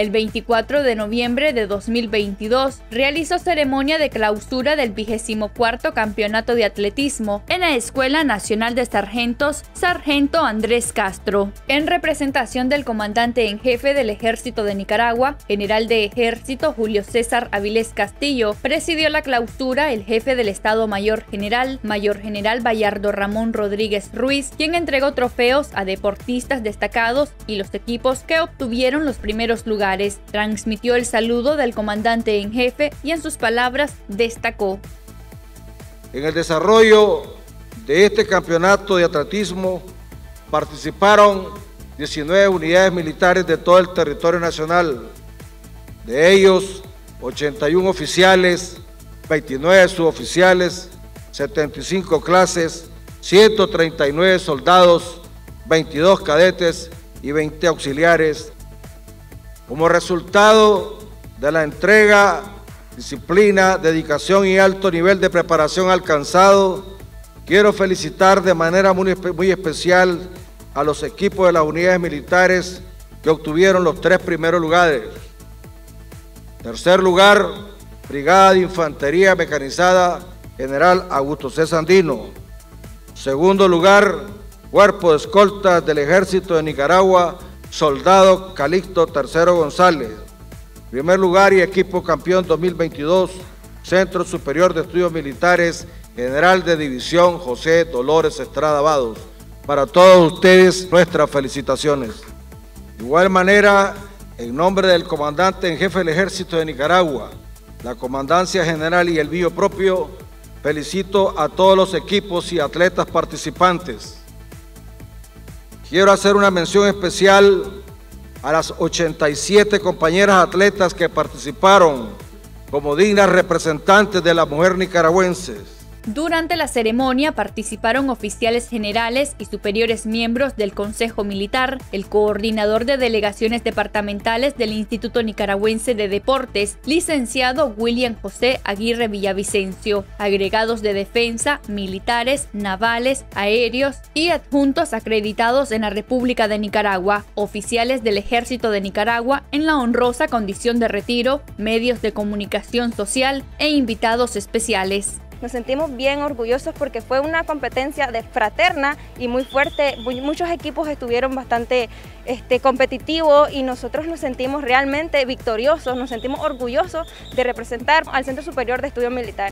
el 24 de noviembre de 2022, realizó ceremonia de clausura del 24 Campeonato de Atletismo en la Escuela Nacional de Sargentos Sargento Andrés Castro. En representación del comandante en jefe del Ejército de Nicaragua, general de Ejército Julio César Avilés Castillo, presidió la clausura el jefe del Estado Mayor General, Mayor General Bayardo Ramón Rodríguez Ruiz, quien entregó trofeos a deportistas destacados y los equipos que obtuvieron los primeros lugares. Transmitió el saludo del comandante en jefe y en sus palabras destacó. En el desarrollo de este campeonato de atletismo participaron 19 unidades militares de todo el territorio nacional, de ellos 81 oficiales, 29 suboficiales, 75 clases, 139 soldados, 22 cadetes y 20 auxiliares. Como resultado de la entrega, disciplina, dedicación y alto nivel de preparación alcanzado, quiero felicitar de manera muy, muy especial a los equipos de las unidades militares que obtuvieron los tres primeros lugares. Tercer lugar, Brigada de Infantería Mecanizada General Augusto C. Sandino. Segundo lugar, Cuerpo de Escoltas del Ejército de Nicaragua, Soldado Calixto Tercero González. Primer lugar y equipo campeón 2022, Centro Superior de Estudios Militares, General de División José Dolores Estrada Vados. Para todos ustedes, nuestras felicitaciones. De igual manera, en nombre del comandante en jefe del Ejército de Nicaragua, la Comandancia General y el Bio propio, felicito a todos los equipos y atletas participantes. Quiero hacer una mención especial a las 87 compañeras atletas que participaron como dignas representantes de la mujer nicaragüenses. Durante la ceremonia participaron oficiales generales y superiores miembros del Consejo Militar, el coordinador de delegaciones departamentales del Instituto Nicaragüense de Deportes, licenciado William José Aguirre Villavicencio, agregados de defensa, militares, navales, aéreos y adjuntos acreditados en la República de Nicaragua, oficiales del Ejército de Nicaragua en la honrosa condición de retiro, medios de comunicación social e invitados especiales. Nos sentimos bien orgullosos porque fue una competencia de fraterna y muy fuerte. Muchos equipos estuvieron bastante este, competitivos y nosotros nos sentimos realmente victoriosos, nos sentimos orgullosos de representar al Centro Superior de Estudio Militar.